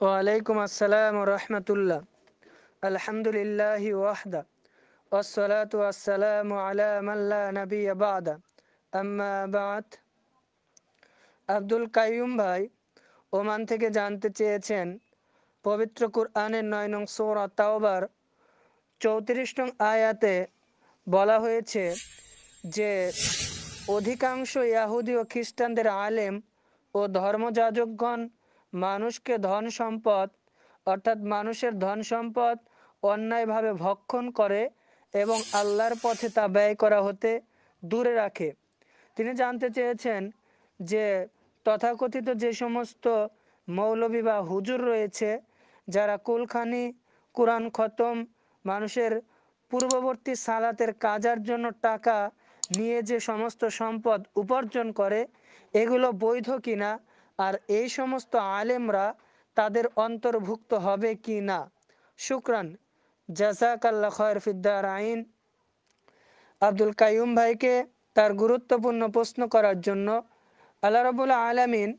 ওয়ালাইকুম আসসালাম রহমতুল্লাহ আলহামদুলিল্লাহ ওয়াহদা والصلاة والسلام على من لا نبي بعد أما بعد আব্দুল কাইয়ুম ভাই ওমান থেকে জানতে চেয়েছেন পবিত্র কুরআনের নয় নং সৌরা তাওবার চৌত্রিশ নং আয়াতে বলা হয়েছে যে অধিকাংশ ইয়াহুদি ও খ্রিস্টানদের আলেম ও ধর্মযাজকগণ মানুষকে ধন সম্পদ, অর্থাৎ মানুষের ধন সম্পদ অন্যায়ভাবে ভক্ষণ করে এবং আল্লাহর পথে তা ব্যয় করা হতে দূরে রাখে। তিনি জানতে চেয়েছেন যে, তথাকথিত যে সমস্ত মৌলবী বা হুজুর রয়েছে, যারা কুলখানি, কোরআন খতম, মানুষের পূর্ববর্তী সালাতের কাজার জন্য টাকা নিয়ে যে সমস্ত সম্পদ উপার্জন করে, এগুলো বৈধ কিনা আর এই সমস্ত আলেমরা তাদের অন্তর্ভুক্ত হবে কি না? শুক্রান। জাজাকাল্লা খয়ের আইন। আব্দুল কাইম ভাইকে তার গুরুত্বপূর্ণ প্রশ্ন করার জন্য আল্লাহ রবুল্লা আলমিন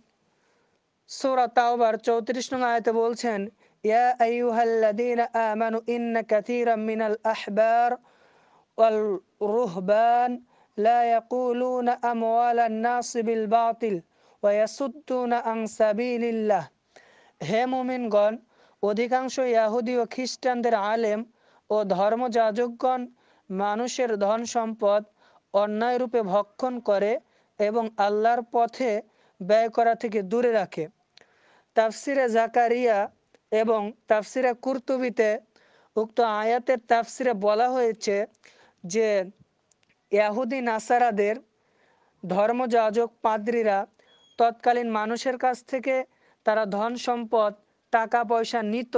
সৌরা তাওবার চৌত্রিশ নং আয়তে বলছেন, ইয়া আইয়ুহাল্লাযীনা আমানু ইন্না কাসীরাম মিনাল আহবার ওয়াল রুহবান লা ইয়াকুলুনা আমওয়ালান নাস বাতিল। আন সাবিলিল্লাহ হে মুমিনগণ, অধিকাংশ ইয়াহুদি ও খ্রিস্টানদের আলেম ও ধর্মযাজকগণ মানুষের ধন সম্পদ অন্যায়রূপে ভক্ষণ করে এবং আল্লাহর পথে ব্যয় করা থেকে দূরে রাখে। তাফসিরে জাকারিয়া এবং তাফসিরে কুর্তুবিতে উক্ত আয়াতের তাফসিরে বলা হয়েছে যে, ইয়াহুদি নাসারাদের ধর্মযাজক পাদ্রীরা তৎকালীন মানুষের কাছ থেকে তারা ধন সম্পদ টাকা পয়সা নিত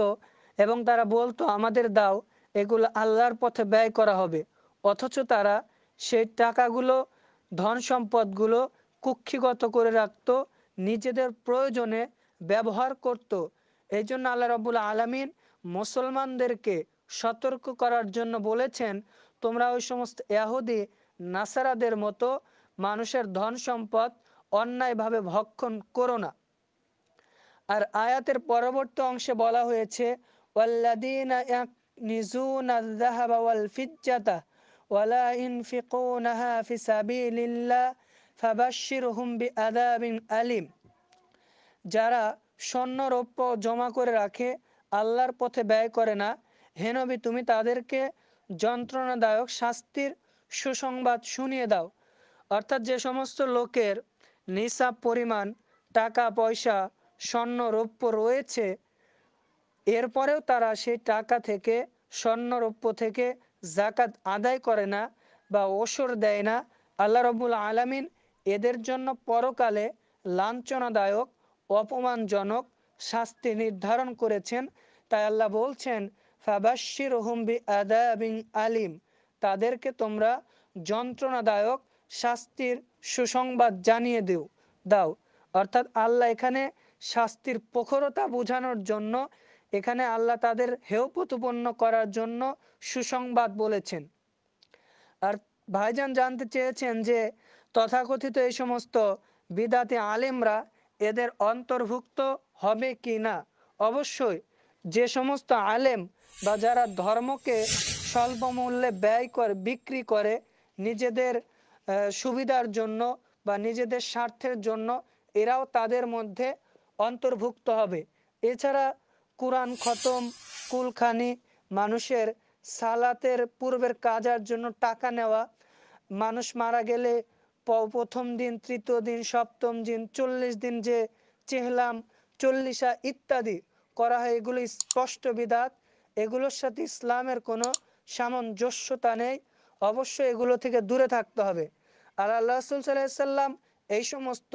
এবং তারা বলতো, আমাদের দাও, এগুলো আল্লাহর পথে ব্যয় করা হবে। অথচ তারা সেই টাকাগুলো, ধন সম্পদগুলো কুক্ষিগত করে রাখত, নিজেদের প্রয়োজনে ব্যবহার করত। এই জন্য আল্লাহ রবুল আলমিন মুসলমানদেরকে সতর্ক করার জন্য বলেছেন, তোমরা ওই সমস্ত ইয়াহুদি, নাসারাদের মতো মানুষের ধন সম্পদ অন্যায়ভাবে ভক্ষণ করো না। আর আয়াতের পরবর্তী অংশে বলা হয়েছে ওয়াল্লাদিনা যারা স্বর্ণ রৌপ্য জমা করে রাখে, আল্লাহর পথে ব্যয় করে না হেনবি তুমি তাদেরকে যন্ত্রণাদায়ক শাস্তির সুসংবাদ শুনিয়ে দাও। অর্থাৎ যে সমস্ত লোকের নিসাব পরিমাণ টাকা পয়সা স্বর্ণ রৌপ্য রয়েছে। এরপরেও তারা সেই টাকা থেকে স্বর্ণ রৌপ্য থেকে জাকাত আদায় করে না বা ওসর দেয় না। আল্লাহ রবুল আলমিন এদের জন্য পরকালে লাঞ্ছনাদায়ক, অপমানজনক শাস্তি নির্ধারণ করেছেন। তাই আল্লাহ বলছেন ফাবাশির হুম্বি আদাবিং আলিম। তাদেরকে তোমরা যন্ত্রণাদায়ক শাস্তির সুসংবাদ জানিয়ে দিও, দাও। অর্থাৎ আল্লাহ এখানে শাস্তির প্রখরতা বোঝানোর জন্য, এখানে আল্লাহ তাদের হেয় প্রতিপন্ন করার জন্য সুসংবাদ বলেছেন। আর ভাইজান জানতে চেয়েছেন যে, তথাকথিত এই সমস্ত বিদাতি আলেমরা এদের অন্তর্ভুক্ত হবে কি না? অবশ্যই যে সমস্ত আলেম বা যারা ধর্মকে স্বল্প মূল্যে ব্যয় করে, বিক্রি করে, নিজেদের সুবিধার জন্য বা নিজেদের স্বার্থের জন্য এরাও তাদের মধ্যে অন্তর্ভুক্ত হবে। এছাড়া কোরআন খতম, কুলখানি, মানুষের সালাতের পূর্বের কাজার জন্য টাকা নেওয়া, মানুষ মারা গেলে প্রথম দিন, তৃতীয় দিন, সপ্তম দিন, চল্লিশ দিন যে চেহলাম, চল্লিশা ইত্যাদি করা হয়, এগুলো স্পষ্ট বিদাত এগুলোর সাথে ইসলামের কোনো সামঞ্জস্যতা নেই। অবশ্যই এগুলো থেকে দূরে থাকতে হবে। আর আল্লাহ রসুল সাল্লাম এই সমস্ত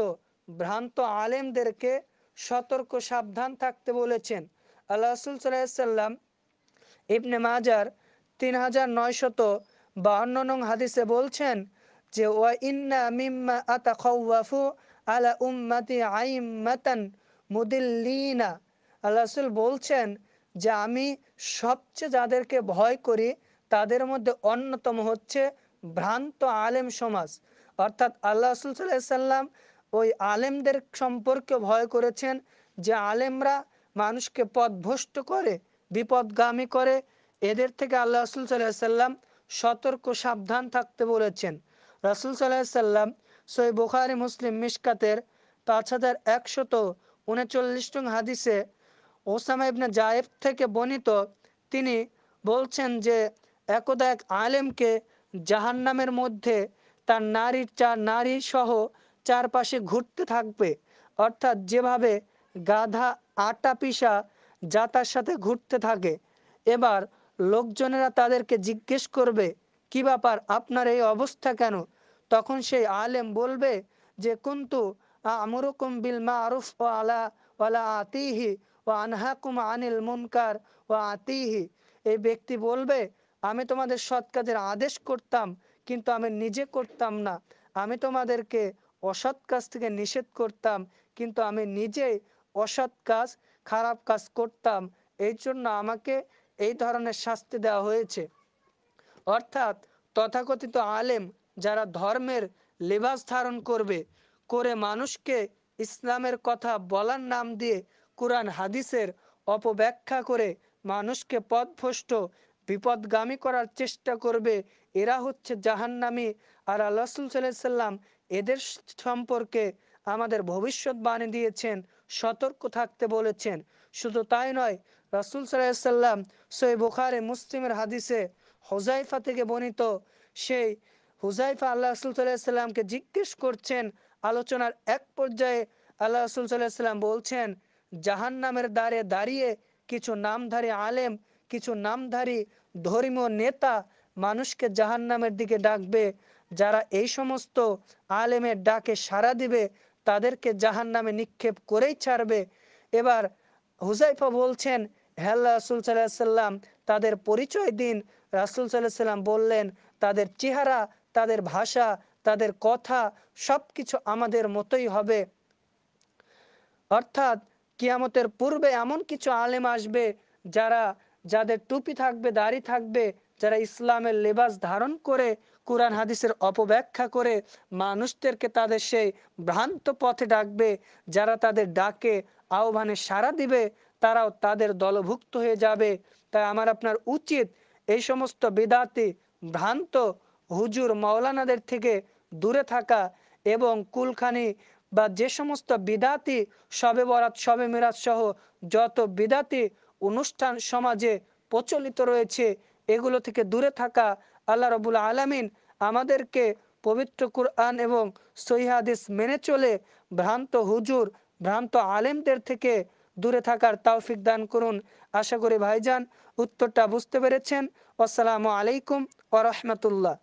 ভ্রান্ত আলেমদেরকে সতর্ক, সাবধান থাকতে বলেছেন। আল্লাহ রসুল সাল্লাম ইবনে মাজার তিন হাজার নয়শত বাহান্ন নং হাদিসে বলছেন যে, ওয়া বলছেন যে, আমি সবচেয়ে যাদেরকে ভয় করি, তাদের মধ্যে অন্যতম হচ্ছে ভ্রান্ত আলেম সমাজ। অর্থাৎ আল্লাহ রসুল সাল্লাম ওই আলেমদের সম্পর্কে ভয় করেছেন যে আলেমরা মানুষকে পথভ্রষ্ট করে বিপদগামী করে। এদের থেকে আল্লাহ রসুল সাল্লাম সতর্ক, সাবধান থাকতে বলেছেন। রসুল সাল্লাম সই বুখারি, মুসলিম মিসকাতের পাঁচ হাজার একশত উনচল্লিশ হাদিসে ওসামা ইবনে জায়েব থেকে বর্ণিত, তিনি বলছেন যে একদা এক আলেমকে জাহান্নামের মধ্যে তার নারীর চার নারী সহ চারপাশে ঘুরতে থাকবে। অর্থাৎ যেভাবে গাধা, আটা পিসা যাতার সাথে ঘুরতে থাকে। এবার লোকজনেরা তাদেরকে জিজ্ঞেস করবে, কি ব্যাপার? আপনার এই অবস্থা কেন? তখন সেই আলেম বলবে যে, কুন্তু আমরুকুম বিল মারুফ ও আলা, ওয়ালা আতিহি ও আনহাকুম আনিল মুনকার ও আতিহি। এই ব্যক্তি বলবে, আমি তোমাদের সৎ কাজের আদেশ করতাম কিন্তু আমি নিজে করতাম না। আমি তোমাদেরকে অসৎ কাজ থেকে নিষেধ করতাম, কিন্তু আমি নিজেই অসৎ কাজ, খারাপ কাজ করতাম। এই জন্য আমাকে এই ধরনের শাস্তি দেওয়া হয়েছে। অর্থাৎ তথাকথিত আলেম যারা ধর্মের লেবাস ধারণ করবে, করে মানুষকে ইসলামের কথা বলার নাম দিয়ে কোরআন, হাদিসের অপব্যাখ্যা করে মানুষকে পথভ্রষ্ট, বিপদগামী করার চেষ্টা করবে এরা হচ্ছে জাহান্নামি। আর আল্লাহ সাল্লাম এদের সম্পর্কে আমাদের ভবিষ্যৎবাণী দিয়েছেন, সতর্ক থাকতে বলেছেন। শুধু তাই নয়, রাসুল সাল্লাম সই বুখারে মুসলিমের হাদিসে হোজাইফা থেকে বর্ণিত সেই হুজাইফা আল্লাহ রসুল সাল্লামকে জিজ্ঞেস করছেন, আলোচনার এক পর্যায়ে আল্লাহ রসুল সাল্লাম বলছেন জাহান নামের দ্বারে দাঁড়িয়ে কিছু নামধারী আলেম, কিছু নামধারী ধর্মীয় নেতা মানুষকে জাহান নামের দিকে ডাকবে, যারা এই সমস্ত আলেমের ডাকে সাড়া দিবে, তাদেরকে জাহান নামে নিক্ষেপ করেই ছাড়বে। এবার হুজাইফা বলছেন হ্যাঁ রাসুল সাল্লাহ সাল্লাম তাদের পরিচয় দিন। রাসুল সাল্লাহ সাল্লাম বললেন, তাদের চেহারা, তাদের ভাষা, তাদের কথা সব কিছু আমাদের মতোই হবে। অর্থাৎ কিয়ামতের পূর্বে এমন কিছু আলেম আসবে, যারা, যাদের টুপি থাকবে, দাড়ি থাকবে যারা ইসলামের লেবাস ধারণ করে, কোরআন হাদিসের অপব্যাখ্যা করে, মানুষদেরকে তাদের সেই ভ্রান্ত পথে ডাকবে, যারা তাদের ডাকে, আহ্বানে সাড়া দিবে, তারাও তাদের দলভুক্ত হয়ে যাবে। তাই আমার আপনার উচিত এই সমস্ত বেদাতি, ভ্রান্ত হুজুর মাওলানাদের থেকে দূরে থাকা এবং কুলখানি বা যে সমস্ত বিদাতি, সবে বরাত, সবে মিরাজ সহ যত বিদাতি অনুষ্ঠান সমাজে প্রচলিত রয়েছে এগুলো থেকে দূরে থাকা আল্লাহ রবুল আলমিন আমাদেরকে পবিত্র কুরআন এবং সহিহাদিস মেনে চলে ভ্রান্ত হুজুর, ভ্রান্ত আলেমদের থেকে দূরে থাকার তৌফিক দান করুন। আশা করি ভাইজান উত্তরটা বুঝতে পেরেছেন। আসসালামু আলাইকুম ও রহমতুল্লাহ।